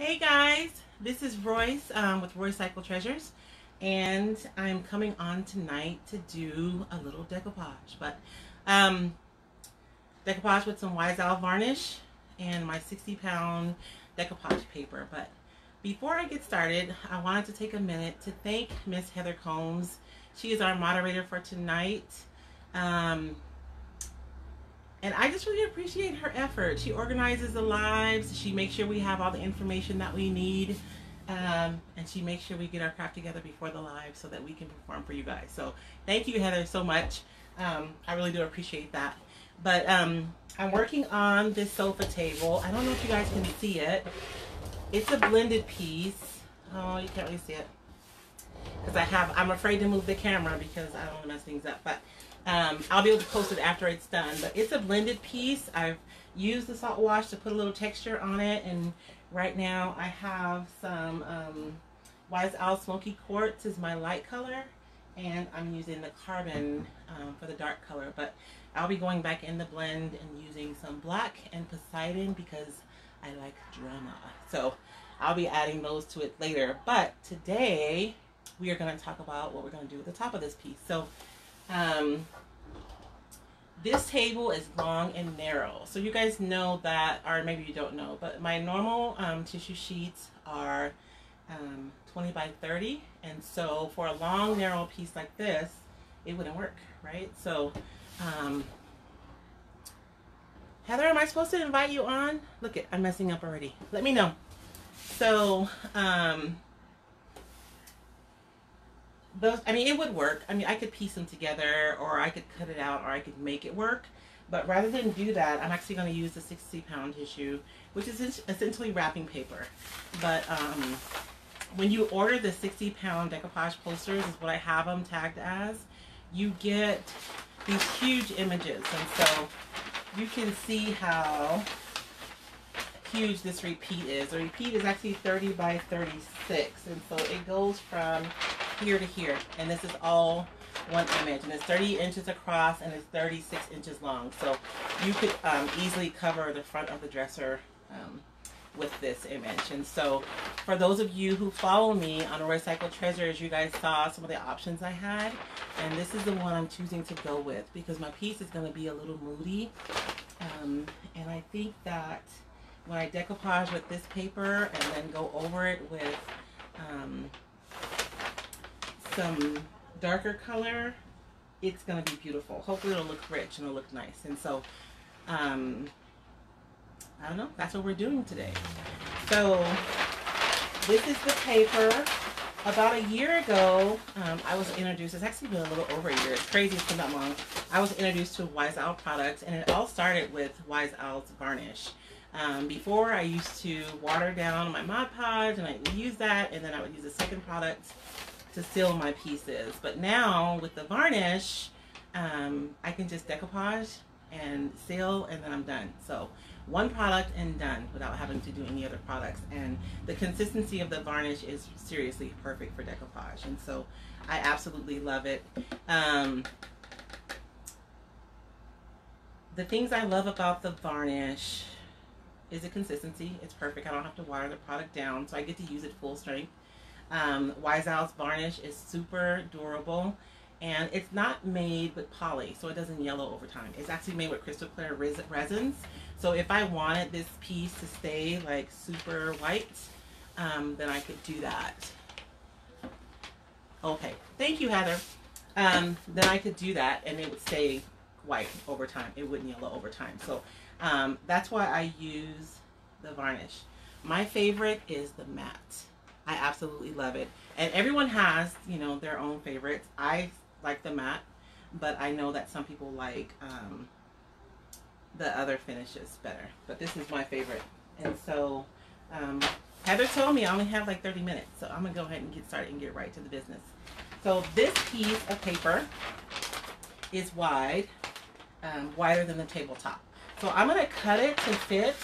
Hey guys, this is Royce um, with Roycycled Treasures, and I'm coming on tonight to do a little decoupage, but um, decoupage with some Wise Owl varnish and my 60 pound decoupage paper. But before I get started, I wanted to take a minute to thank Miss Heather Combs. She is our moderator for tonight. Um, and I just really appreciate her effort. She organizes the lives. She makes sure we have all the information that we need. Um, and she makes sure we get our craft together before the live so that we can perform for you guys. So thank you, Heather, so much. Um, I really do appreciate that. But um, I'm working on this sofa table. I don't know if you guys can see it. It's a blended piece. Oh, you can't really see it. Because I have, I'm afraid to move the camera because I don't want to mess things up. But um, I'll be able to post it after it's done. But it's a blended piece. I've used the salt wash to put a little texture on it. And right now I have some um, Wise Owl Smoky Quartz is my light color. And I'm using the carbon um, for the dark color. But I'll be going back in the blend and using some black and Poseidon because I like drama. So I'll be adding those to it later. But today we are going to talk about what we're going to do at the top of this piece. So um, this table is long and narrow. So you guys know that, or maybe you don't know, but my normal um, tissue sheets are um, 20 by 30. And so for a long, narrow piece like this, it wouldn't work, right? So, um, Heather, am I supposed to invite you on? Look it, I'm messing up already. Let me know. So, um, those i mean it would work. I mean i could piece them together or i could cut it out or i could make it work. But rather than do that i'm actually going to use the 60 pound tissue which is essentially wrapping paper. But um, when you order the 60 pound decoupage posters is what i have them tagged as you get these huge images. And so you can see how huge this repeat is. The repeat is actually 30 by 36 and so it goes from here to here. And this is all one image. And it's 30 inches across and it's 36 inches long. So you could um, easily cover the front of the dresser um, with this image. And so for those of you who follow me on Roycycled Treasures, you guys saw some of the options I had. And this is the one I'm choosing to go with because my piece is going to be a little moody. Um, and I think that when I decoupage with this paper and then go over it with um, some darker color, it's going to be beautiful. Hopefully it'll look rich and it'll look nice. And so, um, I don't know, that's what we're doing today. So, this is the paper. About a year ago, um, I was introduced, it's actually been a little over a year, it's crazy it's been that long. I was introduced to Wise Owl products and it all started with Wise Owl's varnish. Um, before I used to water down my Mod Podge and I would use that and then I would use a second product to seal my pieces. But now with the varnish, um, I can just decoupage and seal and then I'm done. So one product and done without having to do any other products. And the consistency of the varnish is seriously perfect for decoupage. And so I absolutely love it. Um, the things I love about the varnish is the consistency. It's perfect. I don't have to water the product down, so I get to use it full strength. Um, varnish is super durable and it's not made with poly so it doesn't yellow over time. It's actually made with crystal clear res resins. So if I wanted this piece to stay like super white, um, then I could do that. Okay, thank you Heather. Um, then I could do that and it would stay white over time. It wouldn't yellow over time. So um, that's why I use the varnish. My favorite is the matte. I absolutely love it. And everyone has, you know, their own favorites. I like the matte, but I know that some people like um, the other finishes better. But this is my favorite. And so um, Heather told me I only have like 30 minutes, so I'm going to go ahead and get started and get right to the business. So this piece of paper is wide, um, wider than the tabletop. So I'm going to cut it to fit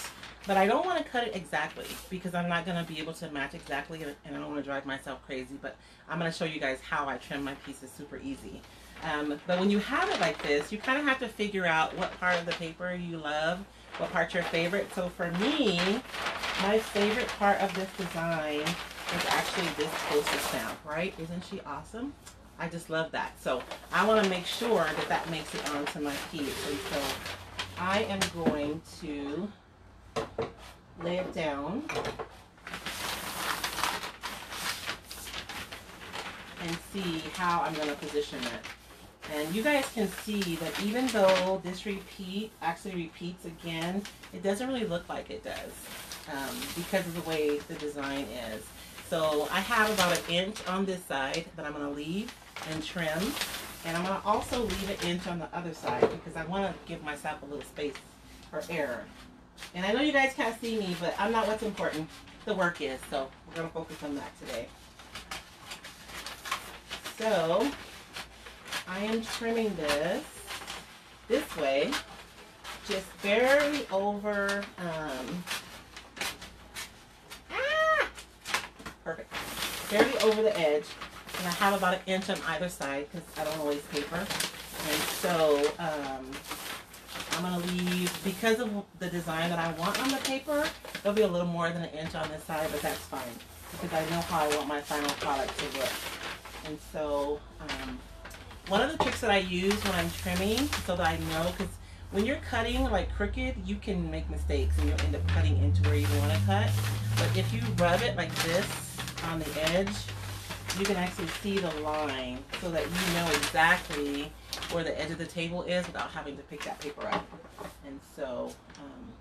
but I don't want to cut it exactly because I'm not going to be able to match exactly and I don't want to drive myself crazy. But I'm going to show you guys how I trim my pieces super easy. Um, but when you have it like this, you kind of have to figure out what part of the paper you love what part's your favorite. So for me, my favorite part of this design is actually this poster stamp, right? Isn't she awesome? I just love that. So I want to make sure that that makes it onto my piece. And so I am going to lay it down and see how I'm going to position it. And you guys can see that even though this repeat actually repeats again, it doesn't really look like it does um, because of the way the design is. So I have about an inch on this side that I'm going to leave and trim. And I'm going to also leave an inch on the other side because I want to give myself a little space for error. And I know you guys can't see me, but I'm not what's important. The work is. So we're going to focus on that today. So I am trimming this this way, just barely over, um, ah, perfect, barely over the edge. And I have about an inch on either side because I don't waste paper. And so um, I'm going to leave, because of the design that I want on the paper, there'll be a little more than an inch on this side, but that's fine because I know how I want my final product to look. And so um, one of the tricks that I use when I'm trimming so that I know, because when you're cutting like crooked, you can make mistakes and you'll end up cutting into where you want to cut. But if you rub it like this on the edge, you can actually see the line so that you know exactly where the edge of the table is without having to pick that paper up. And so um,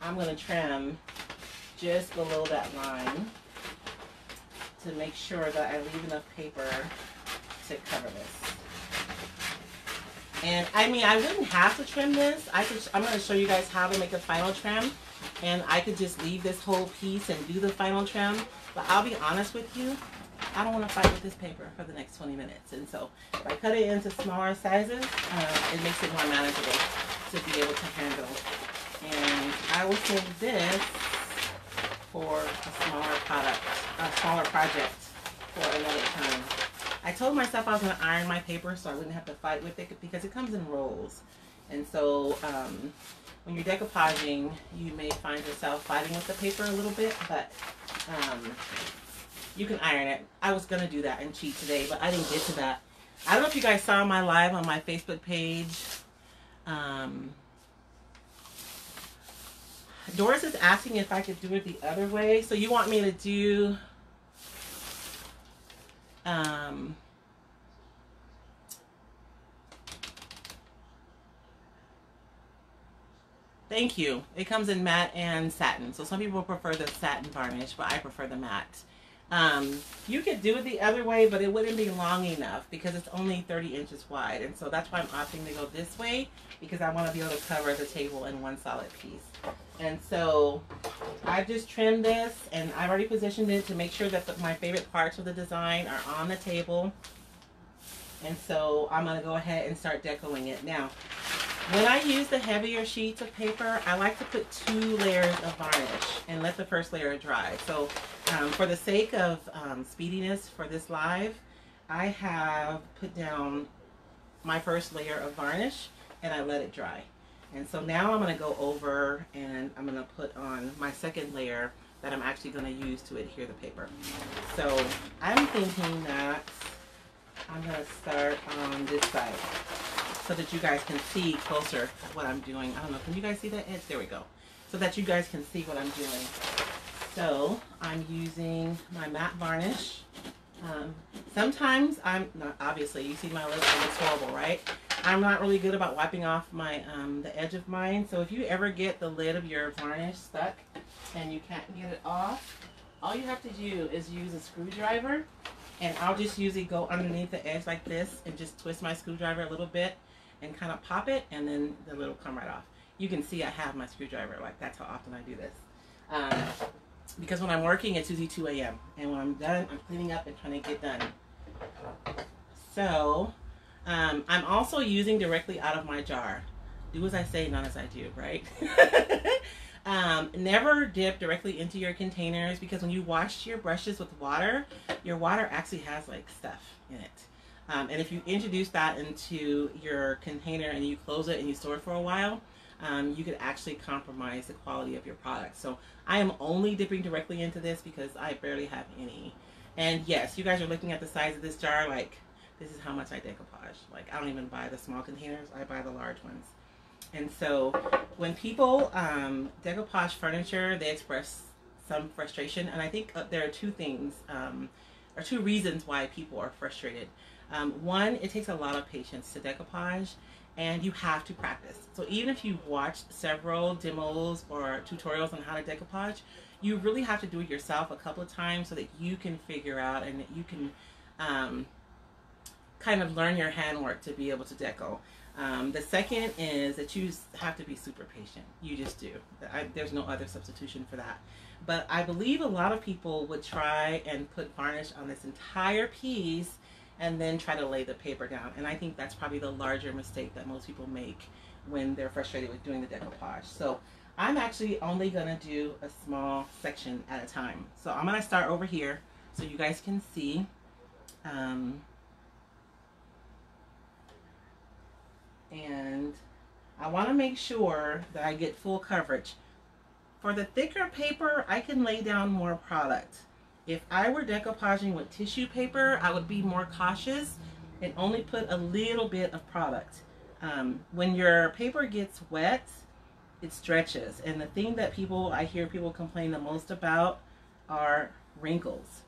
I'm going to trim just below that line to make sure that I leave enough paper to cover this. And I mean, I wouldn't have to trim this. I could, I'm going to show you guys how to make a final trim. And I could just leave this whole piece and do the final trim. But I'll be honest with you, I don't want to fight with this paper for the next 20 minutes. And so if I cut it into smaller sizes, uh, it makes it more manageable to be able to handle. And I will save this for a smaller product, a smaller project for another time. I told myself I was going to iron my paper so I wouldn't have to fight with it because it comes in rolls. And so um, when you're decoupaging, you may find yourself fighting with the paper a little bit, but um, you can iron it. I was going to do that and cheat today, but I didn't get to that. I don't know if you guys saw my live on my Facebook page. Um, Doris is asking if I could do it the other way. So you want me to do um, Thank you. It comes in matte and satin. So some people prefer the satin varnish, but I prefer the matte. Um, you could do it the other way, but it wouldn't be long enough because it's only 30 inches wide. And so that's why I'm opting to go this way because I want to be able to cover the table in one solid piece. And so I just trimmed this and I've already positioned it to make sure that the, my favorite parts of the design are on the table. And so I'm going to go ahead and start decoing it. Now, when I use the heavier sheets of paper, I like to put two layers of varnish and let the first layer dry. So um, for the sake of um, speediness for this live, I have put down my first layer of varnish and I let it dry. And so now I'm going to go over and I'm going to put on my second layer that I'm actually going to use to adhere the paper. So I'm thinking that I'm going to start on this side so that you guys can see closer what I'm doing. I don't know, can you guys see that edge? There we go. So that you guys can see what I'm doing. So I'm using my matte varnish. Um, sometimes I'm, not obviously, you see my lips, it's horrible, right? I'm not really good about wiping off my um, the edge of mine. So if you ever get the lid of your varnish stuck and you can't get it off, all you have to do is use a screwdriver and I'll just usually go underneath the edge like this and just twist my screwdriver a little bit and kind of pop it and then the lid will come right off. You can see I have my screwdriver, like that's how often I do this. Um, because when I'm working, it's usually 2 a.m. And when I'm done, I'm cleaning up and trying to get done. So, um, I'm also using directly out of my jar. Do as I say, not as I do, right? um, never dip directly into your containers because when you wash your brushes with water, your water actually has like stuff in it. Um, and if you introduce that into your container and you close it and you store it for a while, um, you could actually compromise the quality of your product. So I am only dipping directly into this because I barely have any. And yes, you guys are looking at the size of this jar, like this is how much I decoupage. Like I don't even buy the small containers, I buy the large ones. And so when people um, decoupage furniture, they express some frustration. And I think uh, there are two things, um, or two reasons why people are frustrated. Um, one, it takes a lot of patience to decoupage and you have to practice. So even if you've watched several demos or tutorials on how to decoupage, you really have to do it yourself a couple of times so that you can figure out and that you can um, kind of learn your handwork to be able to deco. Um, the second is that you have to be super patient. You just do. I, there's no other substitution for that. But I believe a lot of people would try and put varnish on this entire piece and then try to lay the paper down. And I think that's probably the larger mistake that most people make when they're frustrated with doing the decoupage. So I'm actually only gonna do a small section at a time. So I'm gonna start over here so you guys can see. Um, and I wanna make sure that I get full coverage. For the thicker paper, I can lay down more product. If I were decoupaging with tissue paper, I would be more cautious and only put a little bit of product. Um, when your paper gets wet, it stretches. And the thing that people, I hear people complain the most about are wrinkles.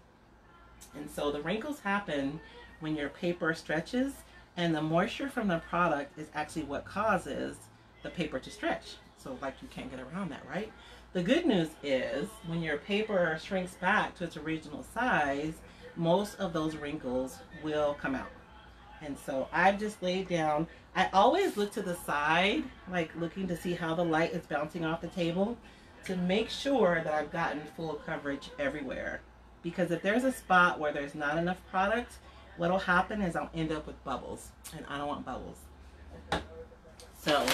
And so the wrinkles happen when your paper stretches and the moisture from the product is actually what causes the paper to stretch. So like you can't get around that, right? The good news is when your paper shrinks back to its original size, most of those wrinkles will come out. And so I've just laid down, I always look to the side, like looking to see how the light is bouncing off the table to make sure that I've gotten full coverage everywhere. Because if there's a spot where there's not enough product, what'll happen is I'll end up with bubbles and I don't want bubbles. So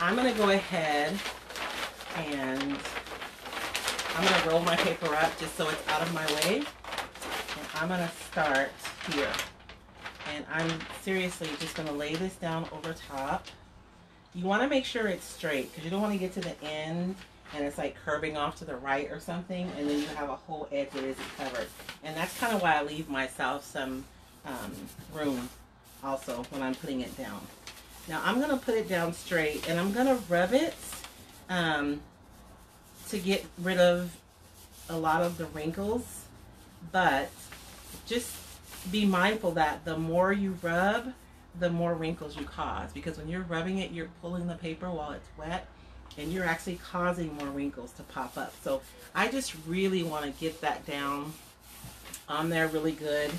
I'm gonna go ahead and I'm going to roll my paper up just so it's out of my way. And I'm going to start here. And I'm seriously just going to lay this down over top. You want to make sure it's straight because you don't want to get to the end and it's like curving off to the right or something and then you have a whole edge that isn't covered. And that's kind of why I leave myself some um, room also when I'm putting it down. Now I'm going to put it down straight and I'm going to rub it um, to get rid of a lot of the wrinkles, but just be mindful that the more you rub, the more wrinkles you cause because when you're rubbing it, you're pulling the paper while it's wet and you're actually causing more wrinkles to pop up. So I just really want to get that down on there really good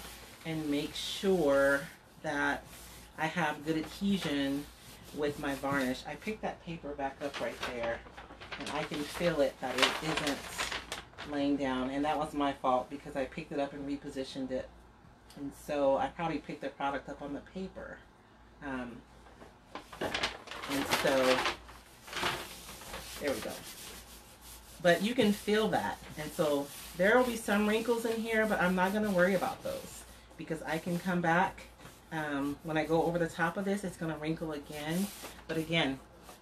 and make sure that I have good adhesion with my varnish. I picked that paper back up right there and I can feel it that it isn't laying down and that was my fault because I picked it up and repositioned it. And so I probably picked the product up on the paper. Um, and so there we go. But you can feel that. And so there will be some wrinkles in here but I'm not going to worry about those because I can come back um, when I go over the top of this, it's going to wrinkle again. But again,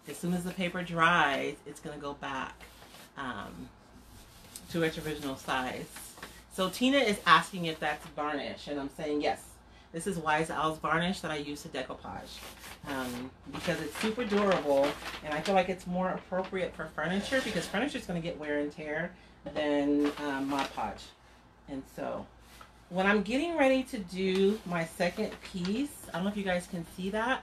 as soon as the paper dries, it's going to go back um, to its original size. So Tina is asking if that's varnish, and I'm saying yes. This is Wise Owl's varnish that I use to decoupage um, because it's super durable, and I feel like it's more appropriate for furniture because furniture is going to get wear and tear than um, Mod Podge. And so when I'm getting ready to do my second piece, I don't know if you guys can see that,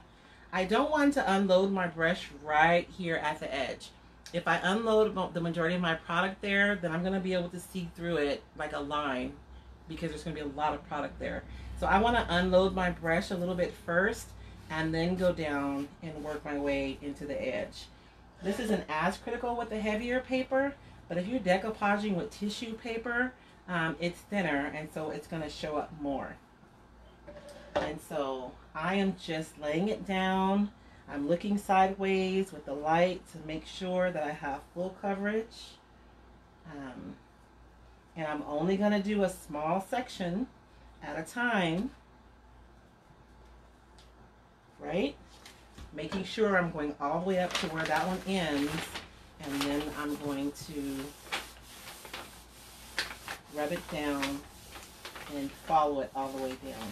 I don't want to unload my brush right here at the edge. If I unload the majority of my product there, then I'm going to be able to see through it like a line because there's going to be a lot of product there. So I want to unload my brush a little bit first and then go down and work my way into the edge. This isn't as critical with the heavier paper, but if you're decoupaging with tissue paper, um, it's thinner and so it's going to show up more. And so I am just laying it down. I'm looking sideways with the light to make sure that I have full coverage. Um, and I'm only going to do a small section at a time. Right? making sure I'm going all the way up to where that one ends and then I'm going to rub it down and follow it all the way down.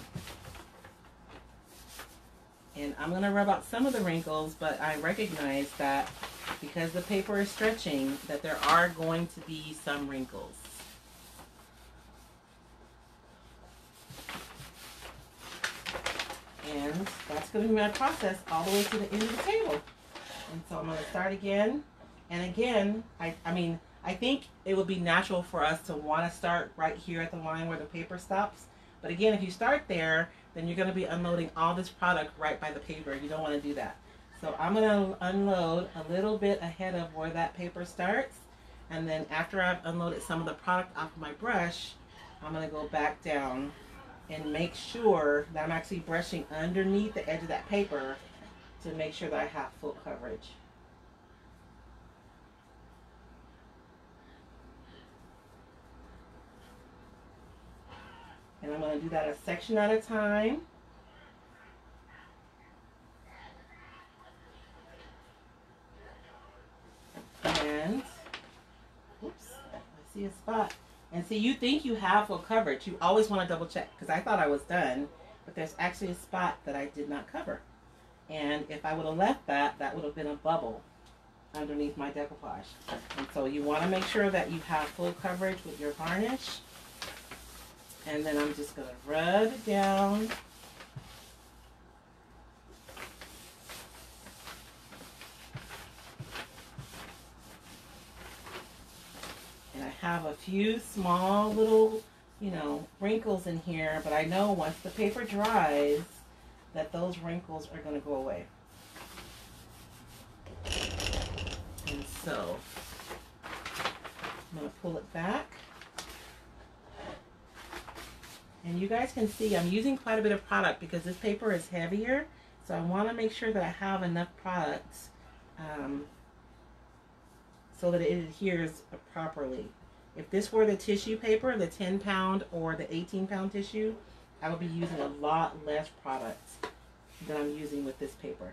And I'm going to rub out some of the wrinkles, but I recognize that because the paper is stretching, that there are going to be some wrinkles. And that's going to be my process all the way to the end of the table. And so I'm going to start again. And again, I, I mean, I think it would be natural for us to want to start right here at the line where the paper stops. But again, if you start there, then you're going to be unloading all this product right by the paper. You don't want to do that. So I'm going to unload a little bit ahead of where that paper starts. And then after I've unloaded some of the product off of my brush, I'm going to go back down and make sure that I'm actually brushing underneath the edge of that paper to make sure that I have full coverage. And I'm going to do that a section at a time. And, oops, I see a spot. And see, you think you have full coverage. You always want to double check because I thought I was done, but there's actually a spot that I did not cover. And if I would have left that, that would have been a bubble underneath my decoupage. And so you want to make sure that you have full coverage with your varnish. And then I'm just going to rub it down. And I have a few small little, you know, wrinkles in here, but I know once the paper dries that those wrinkles are going to go away. And so I'm going to pull it back. And you guys can see I'm using quite a bit of product because this paper is heavier. So I want to make sure that I have enough products um, so that it adheres properly. If this were the tissue paper, the 10 pound or the 18 pound tissue, I would be using a lot less product than I'm using with this paper.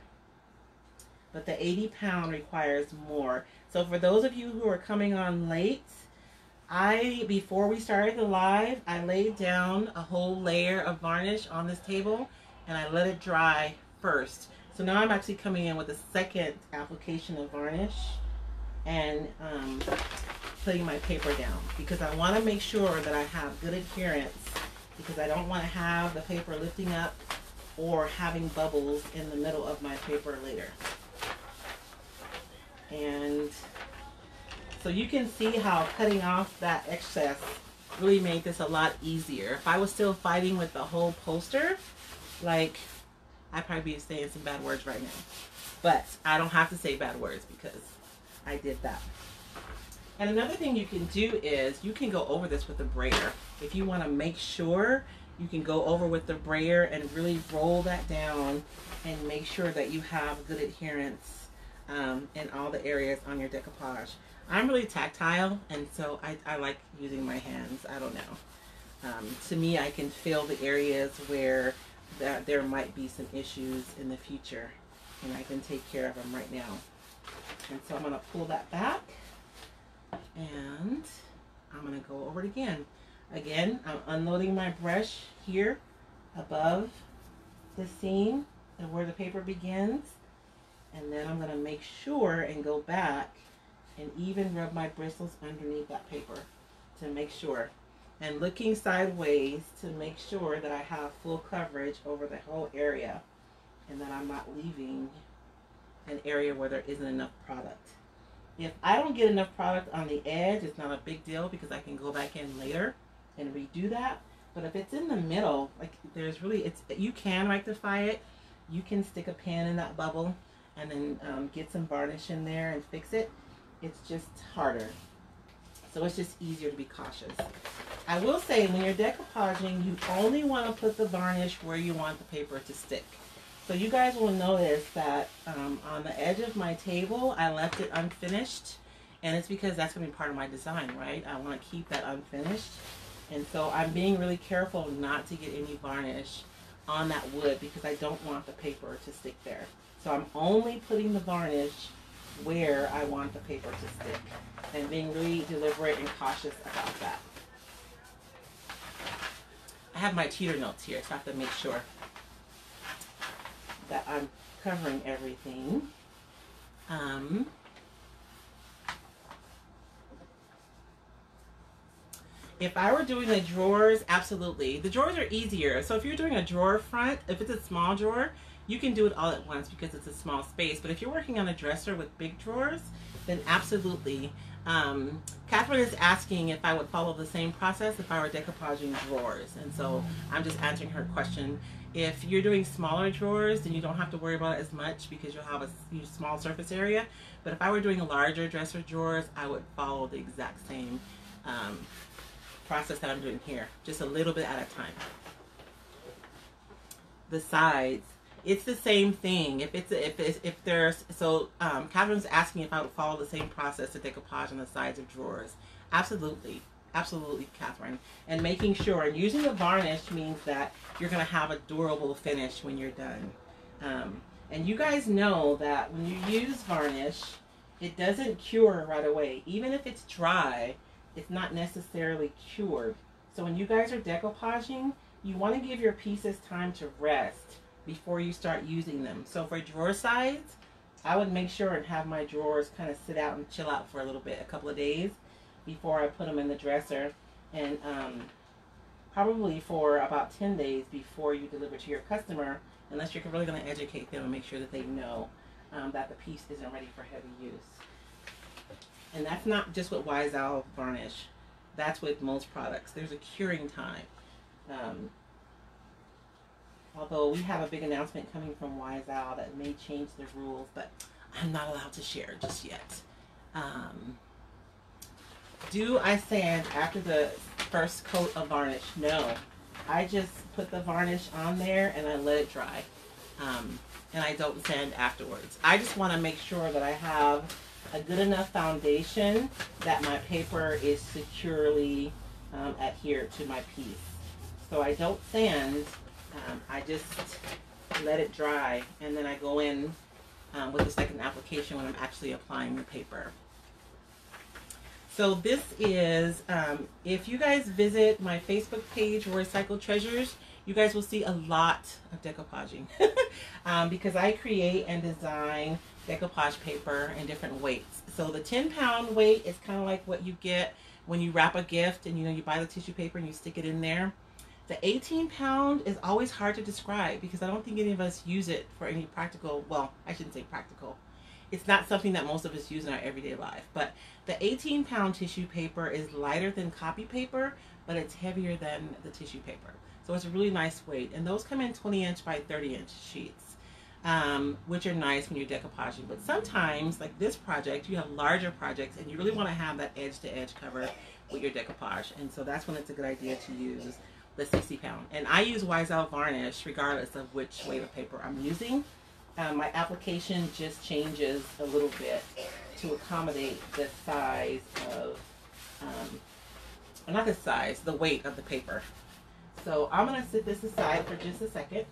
But the 80 pound requires more. So for those of you who are coming on late, I, before we started the live, I laid down a whole layer of varnish on this table and I let it dry first. So now I'm actually coming in with a second application of varnish and um, putting my paper down because I want to make sure that I have good adherence because I don't want to have the paper lifting up or having bubbles in the middle of my paper later. And so you can see how cutting off that excess really made this a lot easier. If I was still fighting with the whole poster, like, I'd probably be saying some bad words right now. But I don't have to say bad words because I did that. And another thing you can do is you can go over this with a brayer. If you want to make sure you can go over with the brayer and really roll that down and make sure that you have good adherence um, in all the areas on your decoupage. I'm really tactile, and so I, I like using my hands. I don't know. Um, to me, I can feel the areas where that there might be some issues in the future, and I can take care of them right now. And so I'm going to pull that back, and I'm going to go over it again. Again, I'm unloading my brush here above the seam and where the paper begins. And then I'm going to make sure and go back and even rub my bristles underneath that paper to make sure. And looking sideways to make sure that I have full coverage over the whole area and that I'm not leaving an area where there isn't enough product. If I don't get enough product on the edge, it's not a big deal because I can go back in later and redo that. But if it's in the middle, like there's really, it's you can rectify it. You can stick a pan in that bubble and then um, get some varnish in there and fix it it's just harder. So it's just easier to be cautious. I will say when you're decoupaging, you only want to put the varnish where you want the paper to stick. So you guys will notice that um, on the edge of my table, I left it unfinished. And it's because that's going to be part of my design, right? I want to keep that unfinished. And so I'm being really careful not to get any varnish on that wood because I don't want the paper to stick there. So I'm only putting the varnish where I want the paper to stick and being really deliberate and cautious about that. I have my teeter notes here, so I have to make sure that I'm covering everything. Um, if I were doing the drawers, absolutely. The drawers are easier. So if you're doing a drawer front, if it's a small drawer, you can do it all at once because it's a small space. But if you're working on a dresser with big drawers, then absolutely. Um, Catherine is asking if I would follow the same process if I were decoupaging drawers. And so I'm just answering her question. If you're doing smaller drawers, then you don't have to worry about it as much because you'll have a small surface area. But if I were doing a larger dresser drawers, I would follow the exact same um, process that I'm doing here, just a little bit at a time. The sides, it's the same thing. If it's if it's, if there's so um, Catherine's asking if I would follow the same process to decoupage on the sides of drawers. Absolutely, absolutely, Catherine. And making sure and using the varnish means that you're going to have a durable finish when you're done. Um, and you guys know that when you use varnish, it doesn't cure right away. Even if it's dry, it's not necessarily cured. So when you guys are decoupaging, you want to give your pieces time to rest before you start using them. So for drawer sides, I would make sure and have my drawers kind of sit out and chill out for a little bit, a couple of days before I put them in the dresser. And um, probably for about 10 days before you deliver to your customer, unless you're really going to educate them and make sure that they know um, that the piece isn't ready for heavy use. And that's not just with Wise Owl varnish. That's with most products. There's a curing time. Um, although we have a big announcement coming from Wise Owl that may change the rules, but I'm not allowed to share just yet. Um, do I sand after the first coat of varnish? No. I just put the varnish on there and I let it dry. Um, and I don't sand afterwards. I just want to make sure that I have a good enough foundation that my paper is securely um, adhered to my piece. So I don't sand, um, I just let it dry and then I go in um, with the second application when I'm actually applying the paper. So this is, um, if you guys visit my Facebook page, Roycycled Treasures, you guys will see a lot of decoupaging um, because I create and design decoupage paper in different weights. So the 10 pound weight is kind of like what you get when you wrap a gift and you know you buy the tissue paper and you stick it in there. The 18 pound is always hard to describe because I don't think any of us use it for any practical, well, I shouldn't say practical. It's not something that most of us use in our everyday life. But the 18 pound tissue paper is lighter than copy paper, but it's heavier than the tissue paper. So it's a really nice weight. And those come in 20 inch by 30 inch sheets um, which are nice when you're decoupaging. But sometimes, like this project, you have larger projects and you really want to have that edge to edge cover with your decoupage. And so that's when it's a good idea to use the 60 pound. And I use Wise varnish regardless of which weight of paper I'm using. Um, my application just changes a little bit to accommodate the size of, um, not the size, the weight of the paper. So I'm going to set this aside for just a second.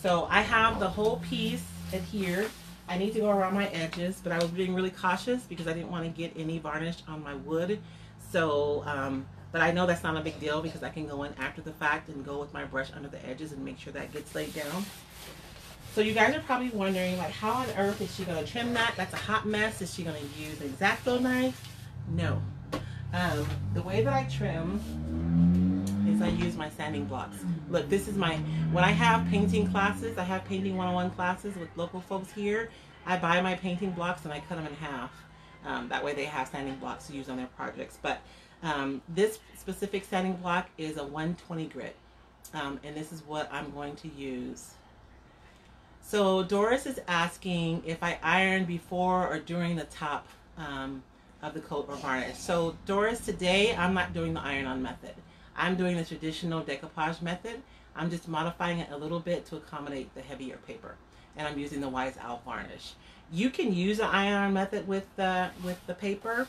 So I have the whole piece adhered. I need to go around my edges, but I was being really cautious because I didn't want to get any varnish on my wood. So, um, but I know that's not a big deal because I can go in after the fact and go with my brush under the edges and make sure that gets laid down. So you guys are probably wondering, like, how on earth is she going to trim that? That's a hot mess. Is she going to use an X-Acto knife? No. Um, the way that I trim is I use my sanding blocks. Look, this is my, when I have painting classes, I have painting 101 classes with local folks here. I buy my painting blocks and I cut them in half. Um, that way they have sanding blocks to use on their projects. But um, this specific sanding block is a 120 grit. Um, and this is what I'm going to use. So Doris is asking if I iron before or during the top um, of the coat or varnish. So Doris, today I'm not doing the iron-on method. I'm doing the traditional decoupage method. I'm just modifying it a little bit to accommodate the heavier paper. And I'm using the Wise Owl varnish. You can use the iron-on method with the, with the paper.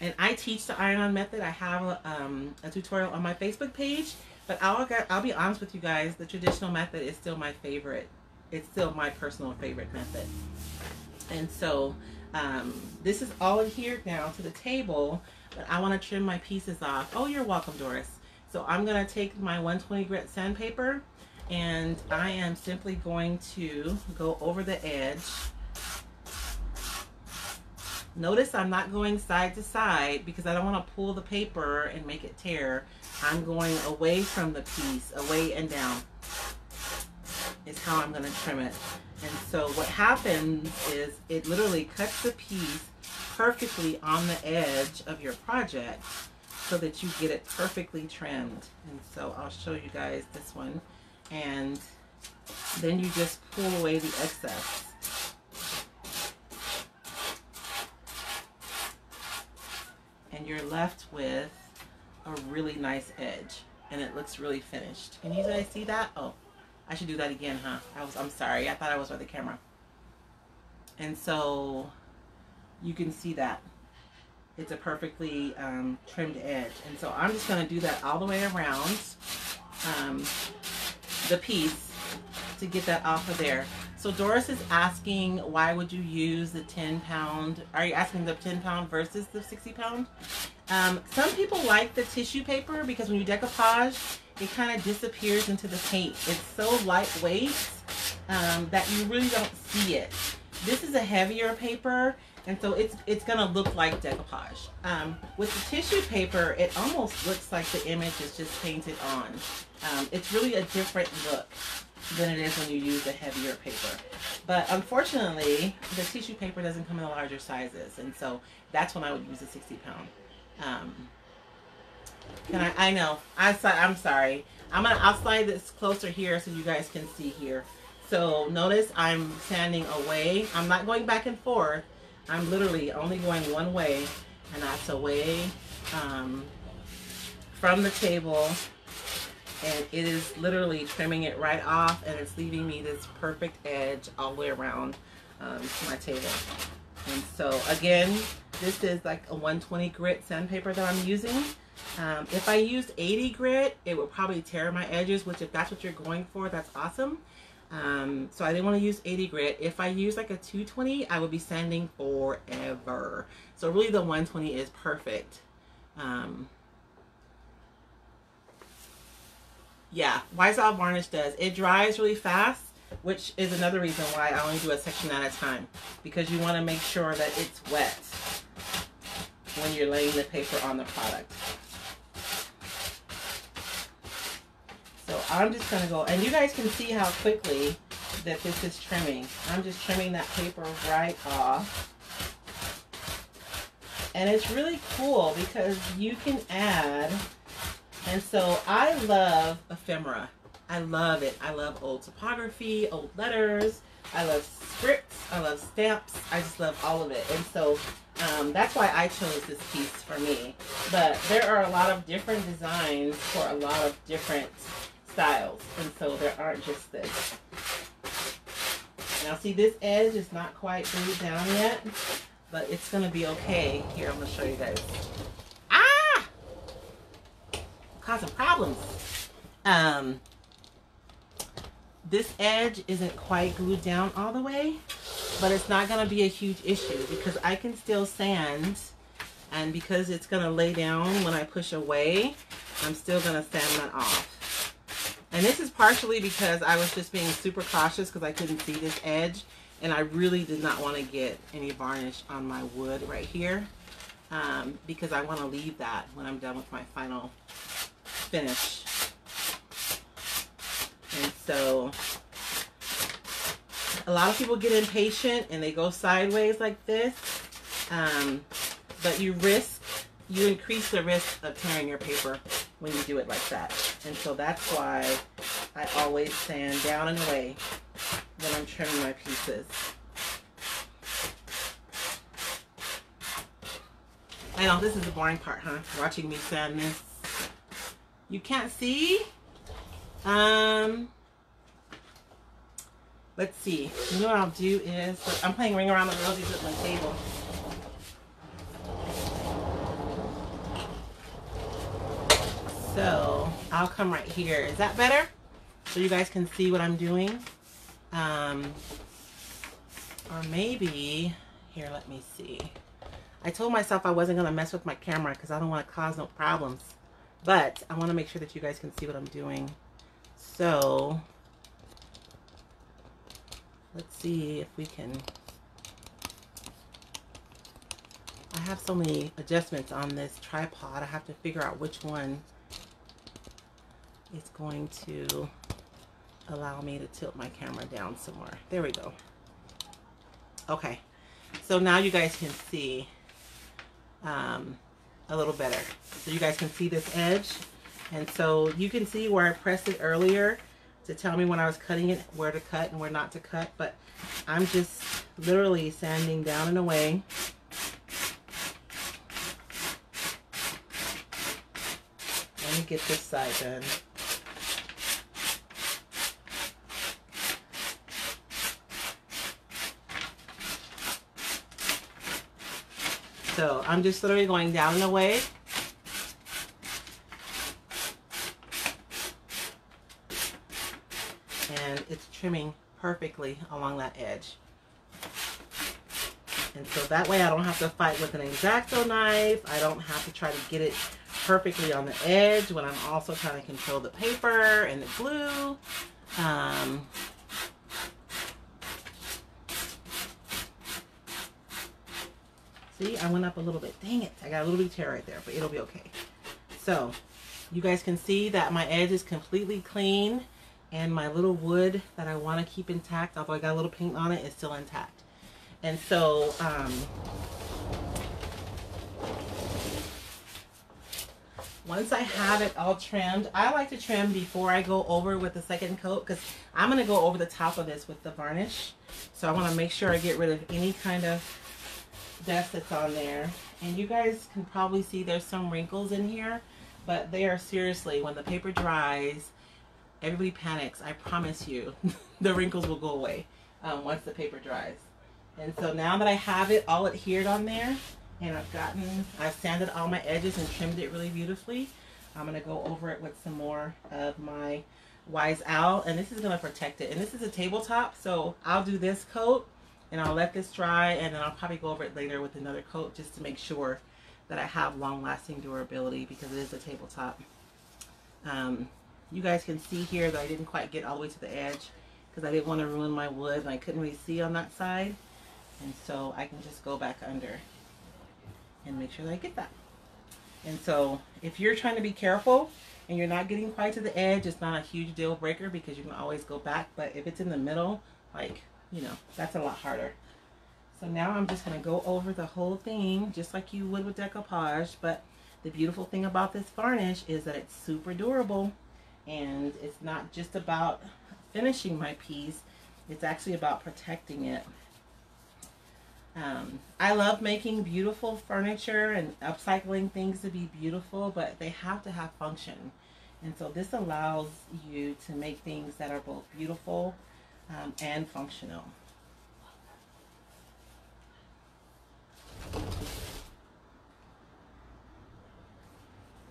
And I teach the iron-on method. I have a, um, a tutorial on my Facebook page. But I'll, I'll be honest with you guys, the traditional method is still my favorite it's still my personal favorite method. And so um, this is all adhered now to the table, but I want to trim my pieces off. Oh, you're welcome, Doris. So I'm going to take my 120 grit sandpaper and I am simply going to go over the edge. Notice I'm not going side to side because I don't want to pull the paper and make it tear. I'm going away from the piece, away and down is how I'm going to trim it. And so what happens is it literally cuts the piece perfectly on the edge of your project so that you get it perfectly trimmed. And so I'll show you guys this one. And then you just pull away the excess. You're left with a really nice edge. And it looks really finished. Can you guys see that? Oh, I should do that again, huh? I was, I'm sorry. I thought I was with the camera. And so you can see that. It's a perfectly um, trimmed edge. And so I'm just going to do that all the way around um, the piece to get that off of there. So Doris is asking, why would you use the 10 pound? Are you asking the 10 pound versus the 60 pound? Um, some people like the tissue paper because when you decoupage, it kind of disappears into the paint. It's so lightweight um, that you really don't see it. This is a heavier paper and so it's it's gonna look like decoupage. Um, with the tissue paper, it almost looks like the image is just painted on. Um, it's really a different look than it is when you use a heavier paper. But unfortunately, the tissue paper doesn't come in the larger sizes, and so that's when I would use a 60 pound. Um, can I? I know. I I'm sorry. I'm gonna. I'll slide this closer here so you guys can see here. So notice I'm standing away. I'm not going back and forth. I'm literally only going one way, and that's away um, from the table. And it is literally trimming it right off, and it's leaving me this perfect edge all the way around um, to my table. And so again, this is like a 120 grit sandpaper that I'm using. Um, if I used 80 grit, it would probably tear my edges, which if that's what you're going for, that's awesome. Um, so I didn't want to use 80 grit. If I use like a 220, I would be sanding forever. So really the 120 is perfect. Um, yeah, Wise Owl varnish does. It dries really fast, which is another reason why I only do a section at a time. Because you want to make sure that it's wet when you're laying the paper on the product. So I'm just going to go, and you guys can see how quickly that this is trimming. I'm just trimming that paper right off. And it's really cool because you can add, and so I love ephemera. I love it. I love old typography, old letters. I love scripts. I love stamps. I just love all of it. And so um, that's why I chose this piece for me. But there are a lot of different designs for a lot of different styles. And so there aren't just this. Now see this edge is not quite glued down yet, but it's gonna be okay. Here, I'm gonna show you guys. Causing problems. Um, this edge isn't quite glued down all the way, but it's not gonna be a huge issue because I can still sand and because it's gonna lay down when I push away, I'm still gonna sand that off. And this is partially because I was just being super cautious because I couldn't see this edge. And I really did not want to get any varnish on my wood right here. Um, because I want to leave that when I'm done with my final finish. And so a lot of people get impatient and they go sideways like this. Um, but you risk, you increase the risk of tearing your paper when you do it like that. And so that's why I always sand down and away when I'm trimming my pieces. I know this is the boring part, huh? Watching me sand this. You can't see? Um, let's see. You know what I'll do is, I'm playing Ring Around the Rosies at my table. So I'll come right here. Is that better? So you guys can see what I'm doing. Um, or maybe, here, let me see. I told myself I wasn't going to mess with my camera because I don't want to cause no problems. But I want to make sure that you guys can see what I'm doing. So, let's see if we can... I have so many adjustments on this tripod. I have to figure out which one is going to allow me to tilt my camera down somewhere. There we go. Okay, so now you guys can see um, a little better. So you guys can see this edge. And so you can see where I pressed it earlier to tell me when I was cutting it, where to cut and where not to cut. But I'm just literally sanding down and away. Let me get this side done. So I'm just literally going down and away. And it's trimming perfectly along that edge. And so that way I don't have to fight with an X-Acto knife. I don't have to try to get it perfectly on the edge when I'm also trying to control the paper and the glue. Um, See, I went up a little bit. Dang it. I got a little bit of tear right there, but it'll be okay. So, you guys can see that my edge is completely clean and my little wood that I want to keep intact, although I got a little paint on it, is still intact. And so, um, once I have it all trimmed, I like to trim before I go over with the second coat because I'm going to go over the top of this with the varnish. So I want to make sure I get rid of any kind of dust that's on there. And you guys can probably see there's some wrinkles in here, but they are seriously, when the paper dries, everybody panics. I promise you, the wrinkles will go away um, once the paper dries. And so now that I have it all adhered on there, and I've gotten, I've sanded all my edges and trimmed it really beautifully, I'm going to go over it with some more of my Wise Owl, and this is going to protect it. And this is a tabletop, so I'll do this coat and I'll let this dry and then I'll probably go over it later with another coat just to make sure that I have long-lasting durability because it is a tabletop. Um, you guys can see here that I didn't quite get all the way to the edge because I didn't want to ruin my wood and I couldn't really see on that side. And so I can just go back under and make sure that I get that. And so if you're trying to be careful and you're not getting quite to the edge, it's not a huge deal breaker because you can always go back. But if it's in the middle, like you know, that's a lot harder. So now I'm just going to go over the whole thing just like you would with decoupage. But the beautiful thing about this varnish is that it's super durable. And it's not just about finishing my piece. It's actually about protecting it. Um, I love making beautiful furniture and upcycling things to be beautiful, but they have to have function. And so this allows you to make things that are both beautiful um, and functional.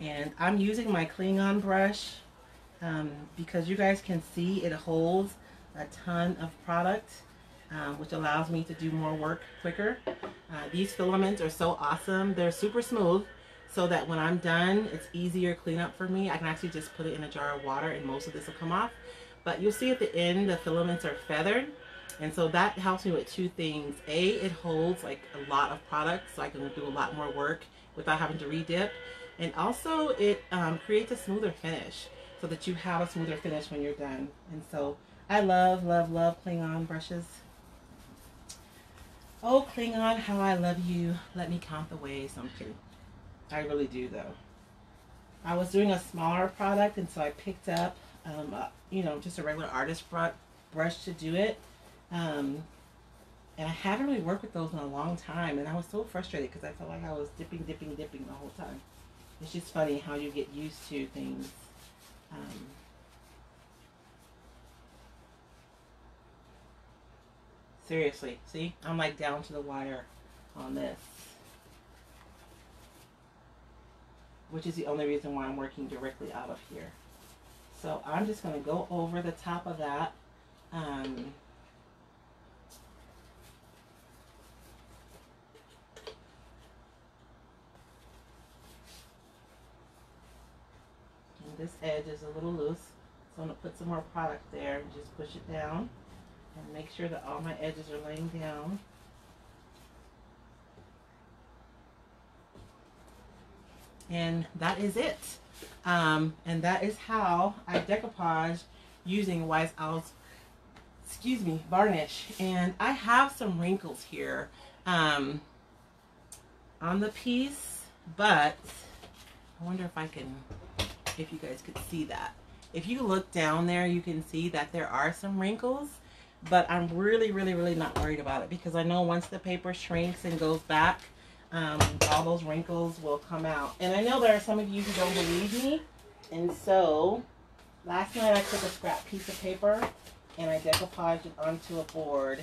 And I'm using my Cling On brush um, because you guys can see it holds a ton of product, um, which allows me to do more work quicker. Uh, these filaments are so awesome. They're super smooth so that when I'm done, it's easier cleanup for me. I can actually just put it in a jar of water and most of this will come off. But you'll see at the end the filaments are feathered. And so that helps me with two things. A, it holds like a lot of products so I can do a lot more work without having to redip. And also it um, creates a smoother finish so that you have a smoother finish when you're done. And so I love, love, love Cling On brushes. Oh, Cling On, how I love you. Let me count the ways. I'm kidding. I really do though. I was doing a smaller product and so I picked up um, uh, you know, just a regular artist brush to do it. Um, and I haven't really worked with those in a long time, and I was so frustrated because I felt like I was dipping, dipping, dipping the whole time. It's just funny how you get used to things. Um, seriously, see? I'm like down to the wire on this. Which is the only reason why I'm working directly out of here. So I'm just going to go over the top of that. Um, this edge is a little loose. So I'm going to put some more product there and just push it down and make sure that all my edges are laying down. And that is it. Um, and that is how I decoupage using Wise Owl's, excuse me, varnish. And I have some wrinkles here um, on the piece, but I wonder if I can, if you guys could see that. If you look down there, you can see that there are some wrinkles, but I'm really, really, really not worried about it because I know once the paper shrinks and goes back, um, all those wrinkles will come out. And I know there are some of you who don't believe me, and so last night I took a scrap piece of paper and I decoupaged it onto a board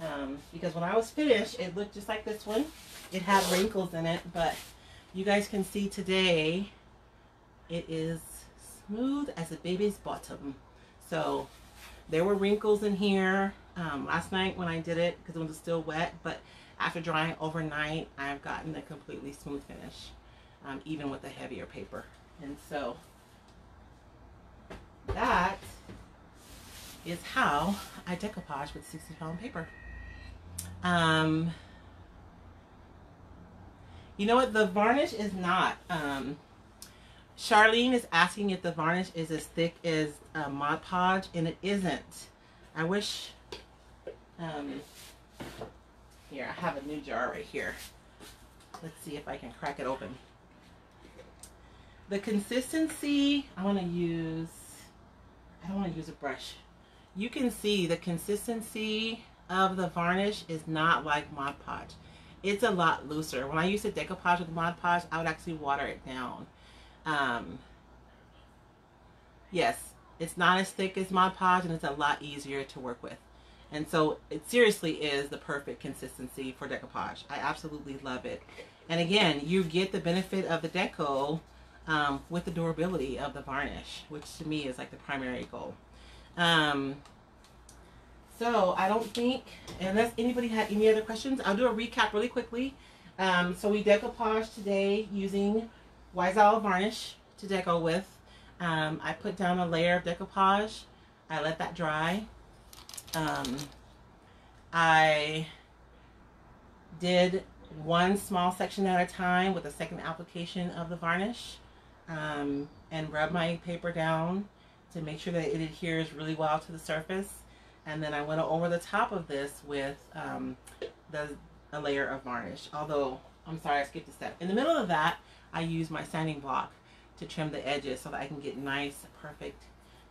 um, because when I was finished, it looked just like this one. It had wrinkles in it, but you guys can see today it is smooth as a baby's bottom. So there were wrinkles in here um, last night when I did it because it was still wet, but after drying overnight, I've gotten a completely smooth finish, um, even with a heavier paper. And so that is how I decoupage with 60 pound paper. Um, you know what? The varnish is not. Um, Charlene is asking if the varnish is as thick as uh, Mod Podge, and it isn't. I wish. Um, here, I have a new jar right here. Let's see if I can crack it open. The consistency, I want to use, I don't want to use a brush. You can see the consistency of the varnish is not like Mod Podge. It's a lot looser. When I used to decoupage with Mod Podge, I would actually water it down. Um, yes, it's not as thick as Mod Podge and it's a lot easier to work with. And so it seriously is the perfect consistency for decoupage. I absolutely love it. And again, you get the benefit of the deco um, with the durability of the varnish, which to me is like the primary goal. Um, so I don't think, unless anybody had any other questions, I'll do a recap really quickly. Um, so we decoupage today using Owl varnish to deco with. Um, I put down a layer of decoupage. I let that dry. Um, I did one small section at a time with a second application of the varnish um, and rub my paper down to make sure that it adheres really well to the surface. And then I went over the top of this with um, the a layer of varnish. Although, I'm sorry, I skipped a step. In the middle of that, I used my sanding block to trim the edges so that I can get nice, perfect,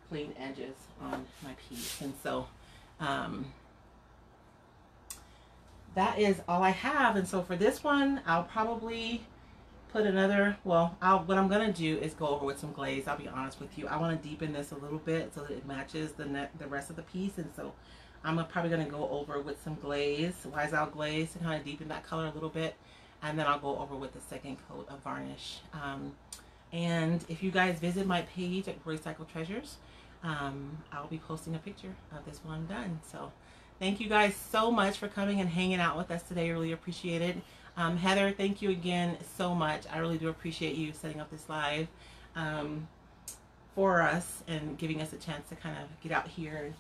clean edges on my piece. And so um, that is all I have. And so for this one, I'll probably put another, well, I'll, what I'm going to do is go over with some glaze. I'll be honest with you. I want to deepen this a little bit so that it matches the net, the rest of the piece. And so I'm probably going to go over with some glaze, Wise Owl glaze to kind of deepen that color a little bit. And then I'll go over with the second coat of varnish. Um, and if you guys visit my page at Roycycled Treasures, um, I'll be posting a picture of this one done. So thank you guys so much for coming and hanging out with us today. Really appreciate it. Um, Heather, thank you again so much. I really do appreciate you setting up this live um, for us and giving us a chance to kind of get out here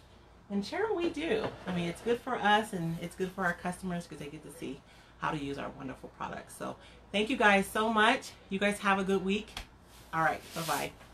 and share what we do. I mean, it's good for us and it's good for our customers because they get to see how to use our wonderful products. So thank you guys so much. You guys have a good week. All right. Bye-bye.